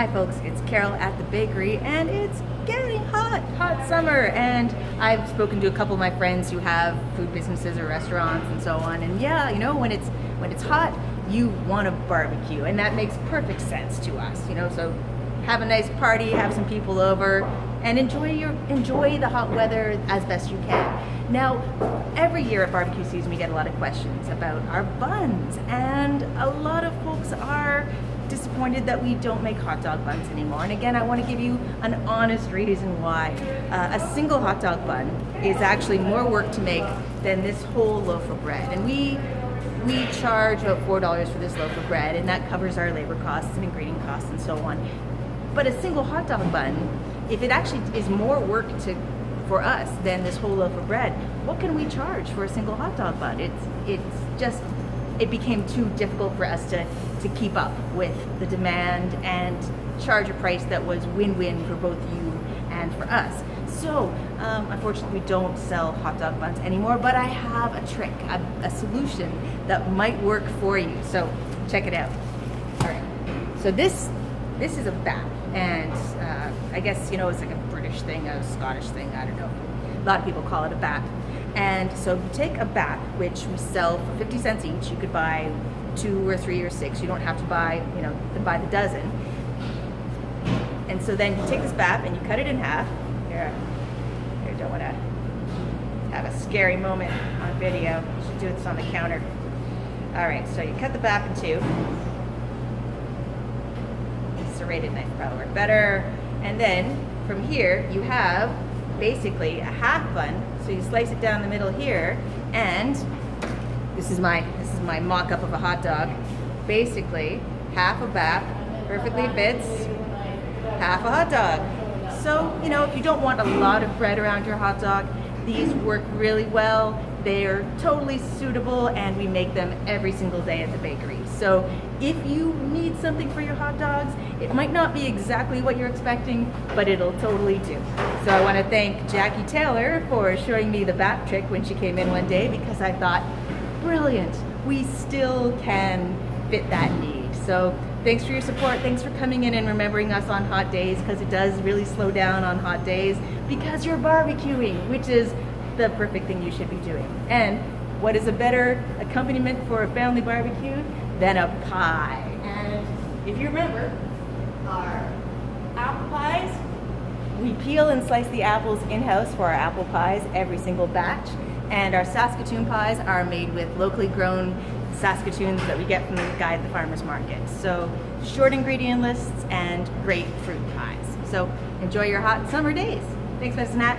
Hi folks, it's Carol at the bakery and it's getting hot, hot summer. And I've spoken to a couple of my friends who have food businesses or restaurants and so on. And yeah, you know, when it's when it's hot, you want to barbecue and that makes perfect sense to us, you know, so have a nice party, have some people over and enjoy your enjoy the hot weather as best you can. Now, every year at barbecue season we get a lot of questions about our buns and a lot of folks are disappointed that we don't make hot dog buns anymore. And again, I want to give you an honest reason why. Uh, a single hot dog bun is actually more work to make than this whole loaf of bread. And we we charge about four dollars for this loaf of bread, and that covers our labor costs and ingredient costs and so on. But a single hot dog bun, if it actually is more work to for us than this whole loaf of bread, what can we charge for a single hot dog bun? It's it's just it became too difficult for us to, to keep up with the demand and charge a price that was win-win for both you and for us. So, um, unfortunately, we don't sell hot dog buns anymore, but I have a trick, a, a solution that might work for you. So, check it out. All right. So this this is a bap, and uh, I guess you know it's like a British thing, a Scottish thing. I don't know. A lot of people call it a bap. And so if you take a bap, which we sell for 50 cents each. You could buy two or three or six. You don't have to buy, you know, buy the dozen. And so then you take this bap and you cut it in half. Here, here, don't want to have a scary moment on video. You should do this on the counter. All right, so you cut the bap in two. Serrated knife probably work better. And then from here, you have basically a half bun. So you slice it down the middle here, and this is my this is my mock-up of a hot dog. Basically, half a bap perfectly fits half a hot dog. So, you know, if you don't want a lot of bread around your hot dog, these work really well. They are totally suitable and we make them every single day at the bakery. So if you need something for your hot dogs, it might not be exactly what you're expecting, but it'll totally do. So I want to thank Jackie Taylor for showing me the bap trick when she came in one day because I thought, brilliant, we still can fit that need. So thanks for your support. Thanks for coming in and remembering us on hot days because it does really slow down on hot days because you're barbecuing, which is the perfect thing you should be doing. And what is a better accompaniment for a family barbecue than a pie? And if you remember, our apple pies, we peel and slice the apples in-house for our apple pies every single batch. And our Saskatoon pies are made with locally grown Saskatoons that we get from the guy at the farmer's market. So short ingredient lists and great fruit pies. So enjoy your hot summer days. Thanks, Medicine Hat.